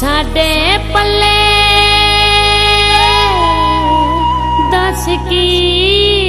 ਸਾਡੇ ਪੱਲੇ। ਦੱਸ ਕੀ